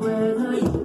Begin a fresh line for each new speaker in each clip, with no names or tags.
when I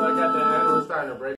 I got the handle starting to break.